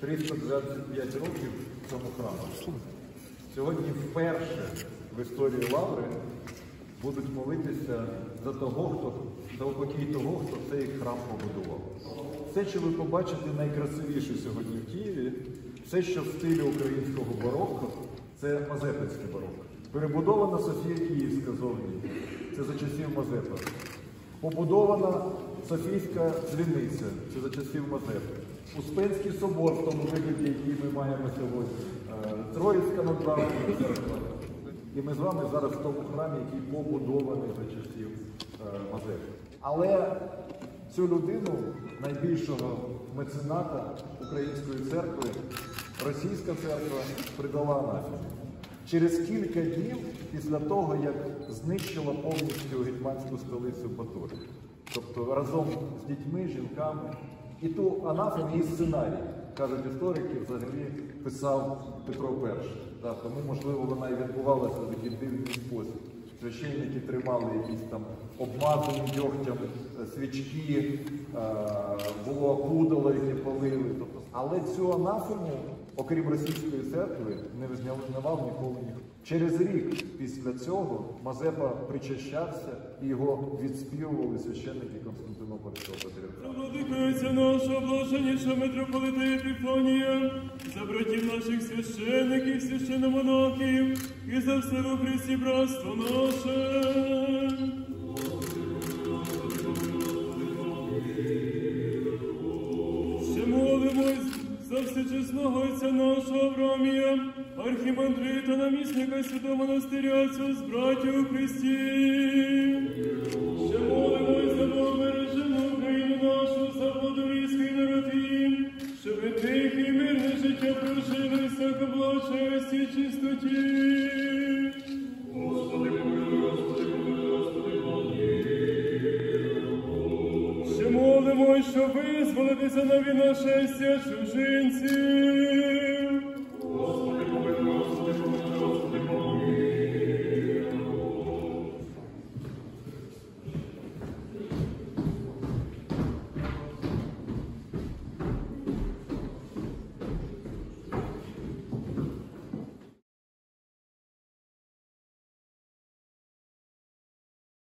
просто 325 років цьому храму. Сьогодні вперше в історії Лаври будуть молитися за того, хто за упокій того, хто цей храм побудував. Все, що ви побачите найкрасивіше сьогодні в Києві, все, що в стилі українського барокко, це мазепинське барокко. Перебудована Софія Київська зовні. Це за часів Мазепи. Побудована Софійська дзвіниця, це за часів Мазепи. Успенський собор в тому вигляді, який ми маємо сьогодні. Е, Троїцька церква. І ми з вами зараз в тому храмі, який побудований за часів е, Мазепи. Але цю людину, найбільшого мецената Української церкви, російська церква придала анафемі. Через кілька днів після того, як знищила повністю гетьманську столицю Батури. Тобто разом з дітьми, жінками. І ту анафему і сценарій, кажуть історики, взагалі писав Петро І. Так, тому, можливо, вона і відбувалася в такий дивний спосіб. Священники тримали якісь там обмазані дьогтям е, свічки, е, було пудало, яке палили. Тобто, але цю анафему, окрім російської церкви, не визнавав ніколи ніхто. Через рік після цього Мазепа причащався і його відспівували священники Константинопольського патріархату. Владикується наша блаженніша митрополита Епіфанія, за братів наших священиків, священомонахів і за все Христі братство наше. За всечесного отця нашого Авромія, архімандрита, намісника святого монастиря, цього з братів Христі. Ще молимось за побережену Україну нашу, за воду народ народи, щоб тихе і мирне життя прожили всяко благочесті і чистоті. Ще молимось, щоб визволитися на віношестя чужинців.